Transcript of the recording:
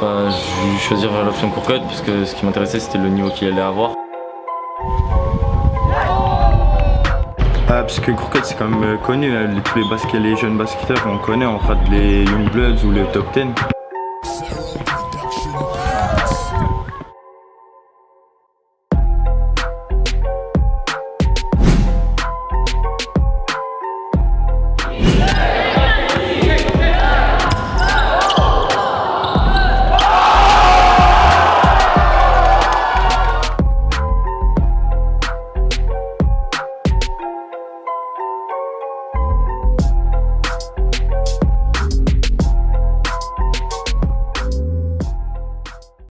bah, Je vais choisir l'option Courcade parce que ce qui m'intéressait c'était le niveau qu'il allait avoir. Ah, parce que Courcade c'est quand même connu, hein. tous les, basket, les jeunes basketteurs on connaît, on fait les Young Bloods ou les Top 10.